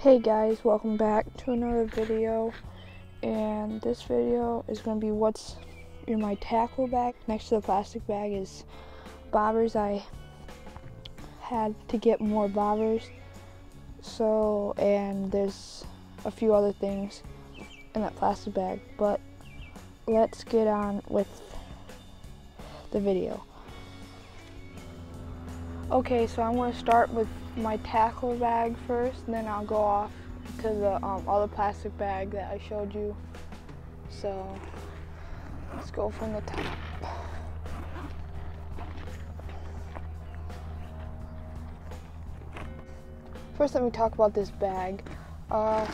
Hey guys, welcome back to another video. And this video is going to be what's in my tackle bag. Next to the plastic bag is bobbers. I had to get more bobbers. So, and there's a few other things in that plastic bag. But let's get on with the video. Okay, so I'm going to start with my tackle bag first, and then I'll go off to the um, other plastic bag that I showed you. So let's go from the top. First, let me talk about this bag. Uh, I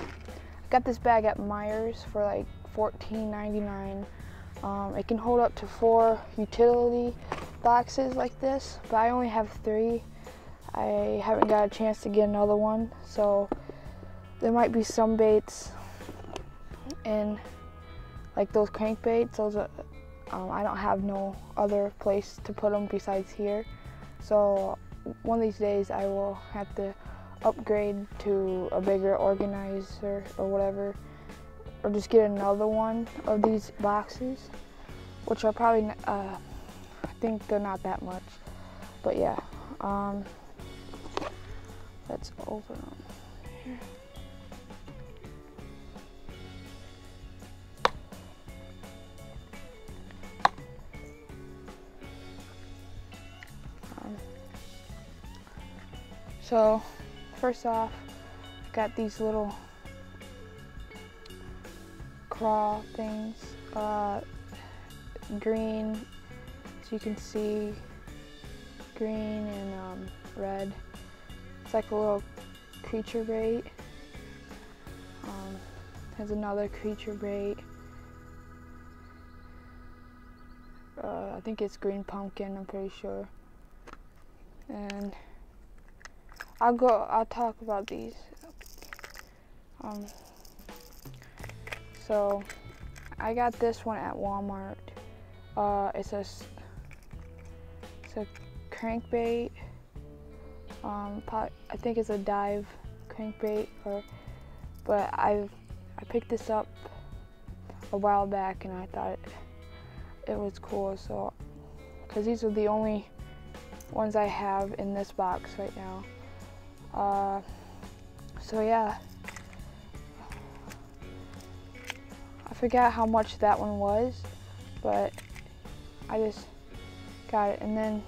got this bag at Meijer's for like $14.99. Um, it can hold up to four utility boxes like this, but I only have three. I haven't got a chance to get another one, so there might be some baits in like those crankbaits. Those are, um, I don't have no other place to put them besides here. So one of these days I will have to upgrade to a bigger organizer or whatever, or just get another one of these boxes, which are probably. Uh, think they're not that much. But yeah, um, let's open here. Um, so, first off, got these little claw things, uh, green as you can see green and um, red. It's like a little creature bait. Um, has another creature bait. Uh, I think it's green pumpkin, I'm pretty sure. And I'll go, I'll talk about these. Um, so I got this one at Walmart. Uh, it says it's a crankbait. Um, I think it's a dive crankbait, or but I've I picked this up a while back and I thought it, was cool. So, because these are the only ones I have in this box right now. Uh, so yeah. I forgot how much that one was, but I just Got it. And then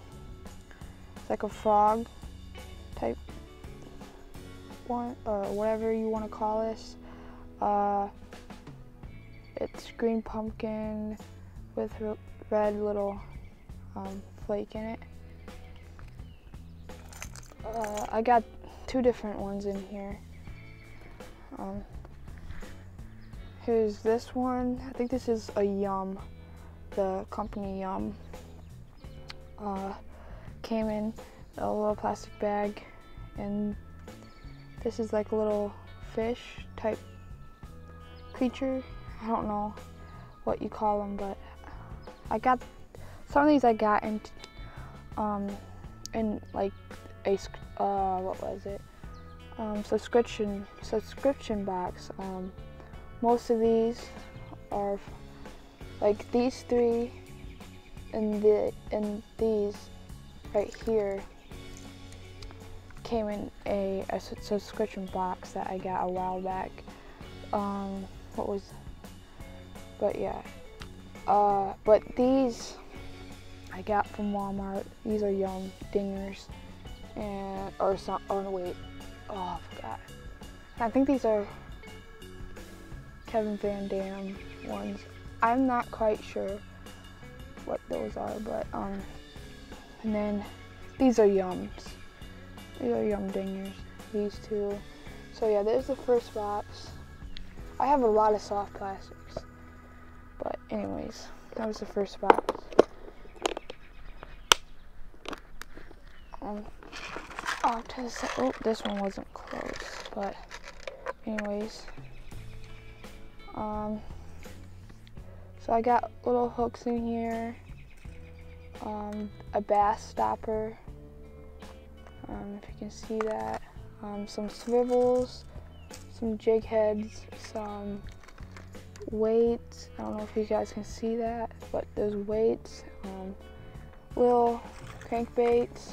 it's like a frog one, or whatever you want to call this. Uh, it's green pumpkin with red little um, flake in it. Uh, I got two different ones in here. Um, here's this one. I think this is a Yum, the company Yum uh, came in a little plastic bag and this is like a little fish type creature. I don't know what you call them, but I got some of these I got in um in like a uh what was it um, subscription subscription box. Um, most of these are like these three and the and these right here came in a, a subscription box that I got a while back. Um, what was? But yeah. Uh, but these I got from Walmart. These are Yum Dingers, and or some. Oh no, wait. Oh, I forgot. I think these are Kevin VanDam ones. I'm not quite sure what those are, but um, and then these are yums. These are yum dingers. These two. So yeah, there's the first box. I have a lot of soft plastics, but anyways, that was the first box. Um, off to the side. Oh, this one wasn't closed, but anyways, um. So I got little hooks in here, um, a bass stopper, um, if you can see that, um, some swivels, some jig heads, some weights. I don't know if you guys can see that, but those weights, um, little crankbaits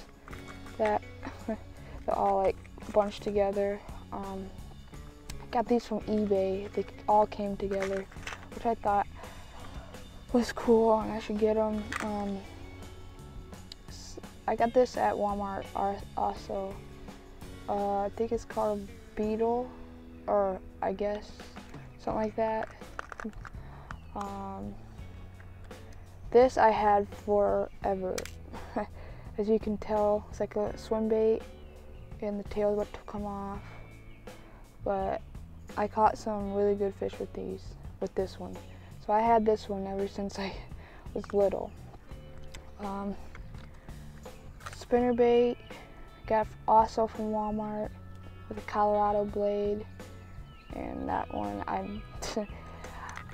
that they're all like bunched together. Um, got these from eBay. They all came together, which I thought was cool and I should get them. Um, I got this at Walmart also. Uh, I think it's called Beetle, or I guess something like that. Um, this I had forever. As you can tell, it's like a swim bait and the tail's about to come off. But I caught some really good fish with these, with this one. So I had this one ever since I was little. Um, spinner bait, got also from Walmart with a Colorado blade. And that one, I'm,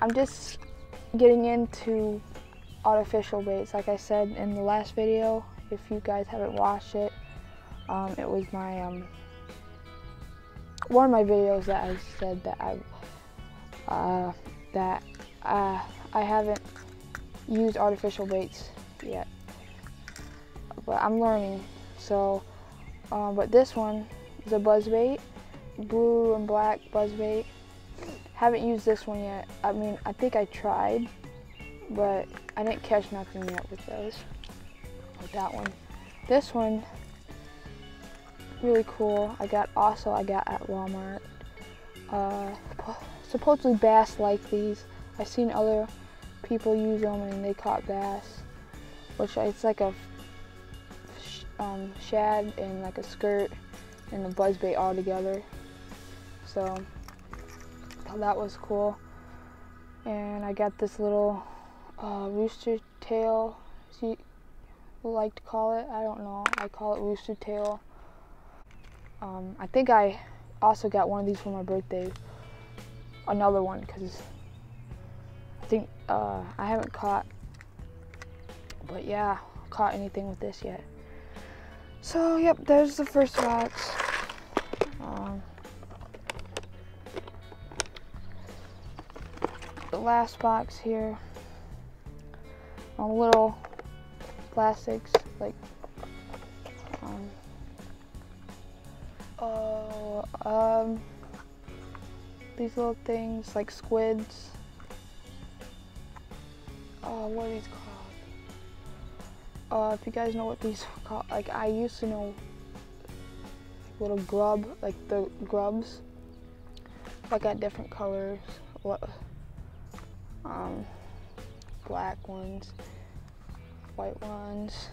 I'm just getting into artificial baits. Like I said in the last video, if you guys haven't watched it, um, it was my, um, one of my videos that I said that I, uh, that uh, I haven't used artificial baits yet, but I'm learning. So, um, but this one is a buzz bait, blue and black buzz bait. Haven't used this one yet. I mean, I think I tried, but I didn't catch nothing yet with those, with that one. This one, really cool. I got, also I got at Walmart. Uh, supposedly bass like these. I've seen other people use them and they caught bass, which it's like a um, shad and like a skirt and a buzz bait all together. So that was cool. And I got this little uh, rooster tail, you like to call it. I don't know. I call it rooster tail. Um, I think I also got one of these for my birthday. Another one because I think uh, I haven't caught, but yeah, caught anything with this yet. So yep, there's the first box. Um, the last box here. Um, little plastics like um, oh um these little things like squids uh, what are these called? Uh, if you guys know what these are called, like I used to know little grub, like the grubs. I got different colors. What? Um, black ones, white ones.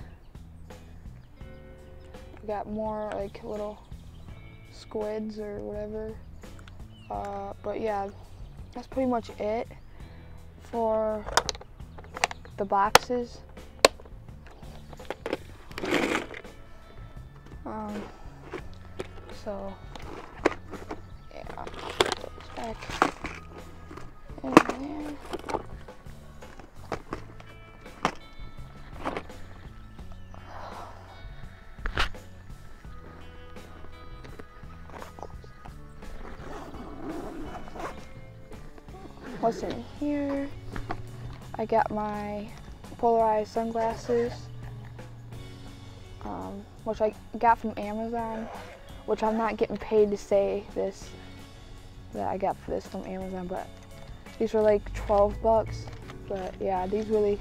I got more like little squids or whatever. Uh, but yeah, that's pretty much it for the boxes. Um, so, yeah, back in there. What's in here? I got my polarized sunglasses, which I got from Amazon, which I'm not getting paid to say this, that I got this from Amazon, but these were like 12 bucks. But yeah, these really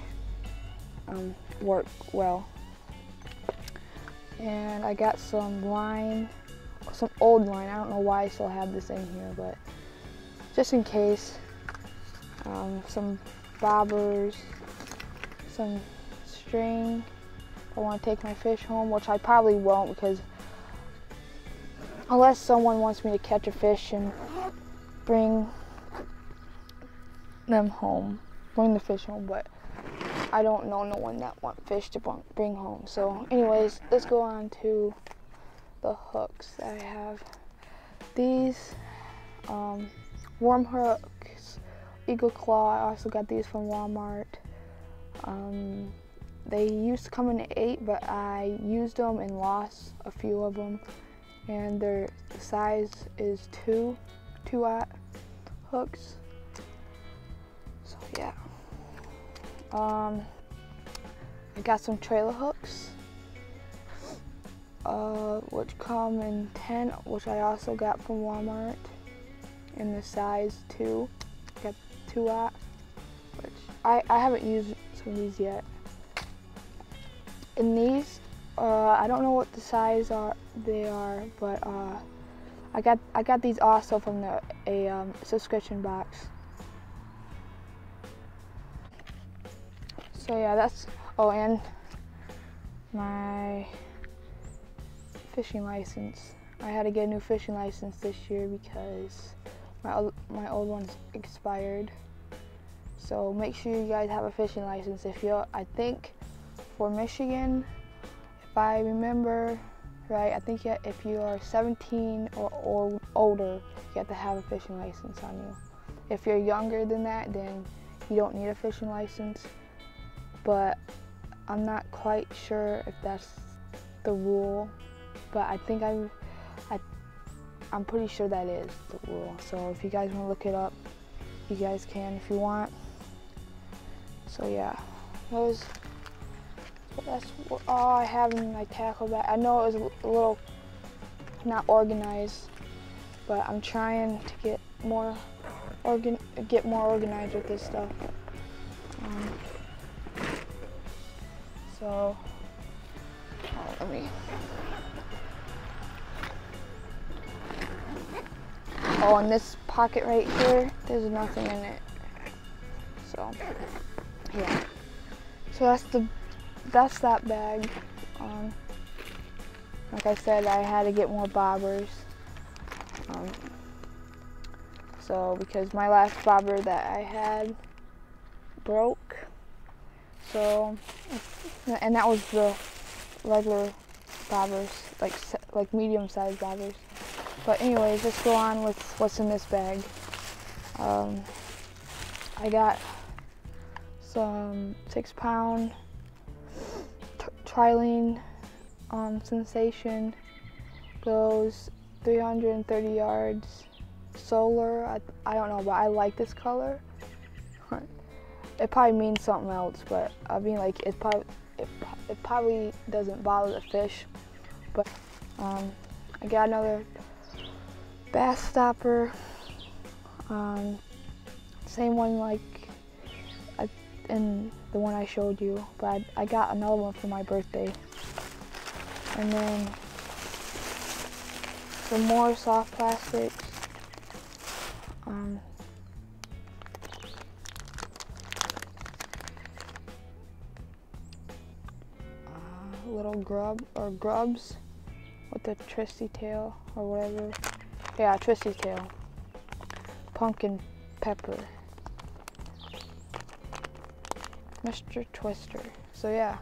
um, work well. And I got some line, some old line. I don't know why I still have this in here, but just in case. Um, some bobbers, some string. I want to take my fish home, which I probably won't because unless someone wants me to catch a fish and bring them home, bring the fish home, but I don't know no one that want fish to bring home. So anyways, let's go on to the hooks that I have. These um, worm hooks Eagle Claw. I also got these from Walmart. Um, they used to come in eight, but I used them and lost a few of them. And their size is two. two aught hooks. So yeah. Um, I got some trailer hooks, uh, which come in 10, which I also got from Walmart in the size 2. Got two aught, which I, I haven't used some of these yet. In these, uh, I don't know what the size are they are, but uh, I got I got these also from the a um, subscription box. So yeah, that's oh and my fishing license. I had to get a new fishing license this year because my my old one's expired. So make sure you guys have a fishing license. If you, I think, for Michigan, if I remember right, I think if you are 17 or, or older, you have to have a fishing license on you. If you're younger than that, then you don't need a fishing license. But I'm not quite sure if that's the rule. But I think I, I I'm pretty sure that is the rule. So if you guys want to look it up, you guys can if you want. So yeah, those that's all I have in my tackle bag. I know it was a little not organized, but I'm trying to get more organ get more organized with this stuff. Um, so, oh, let me. Oh, and this pocket right here, there's nothing in it. So, yeah. So that's the that's that bag. Um, like I said, I had to get more bobbers. Um, so because my last bobber that I had broke. So, and that was the regular bobbers, like like medium-sized bobbers. But anyways, let's go on with what's in this bag. Um, I got some six trilene um, sensation goes 330 yards solar. I, I don't know but I like this color. It probably means something else but I mean like it probably it, it probably doesn't bother the fish. But um, I got another bass stopper um, same one like in the one I showed you, but I, got another one for my birthday. And then some more soft plastics. Um, uh, little grub or grubs with the twisty tail or whatever. Yeah, twisty tail. Pumpkin pepper. Mr. Twister. So yeah,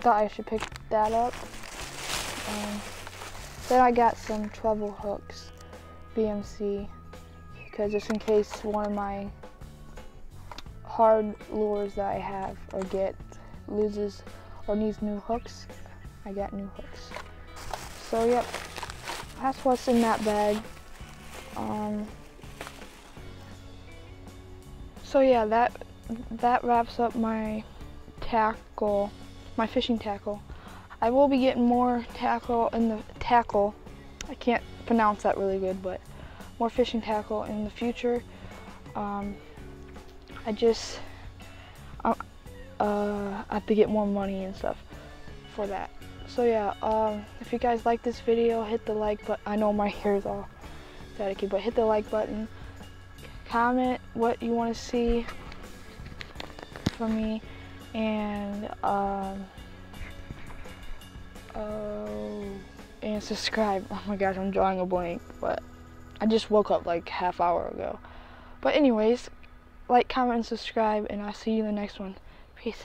thought I should pick that up. Um, then I got some treble hooks, VMC, because just in case one of my hard lures that I have or get loses or needs new hooks, I got new hooks. So yep, that's what's in that bag. Um, so yeah, that that wraps up my tackle, my fishing tackle. I will be getting more tackle in the tackle. I can't pronounce that really good, but more fishing tackle in the future. Um, I just uh, uh, I have to get more money and stuff for that. So yeah, um, if you guys like this video, hit the like button. I know my hair is all staticky, but hit the like button. Comment what you want to see for me and um, oh, and subscribe. Oh my gosh, I'm drawing a blank, but I just woke up like half hour ago. But anyways, like, comment, and subscribe, and I'll see you in the next one. Peace.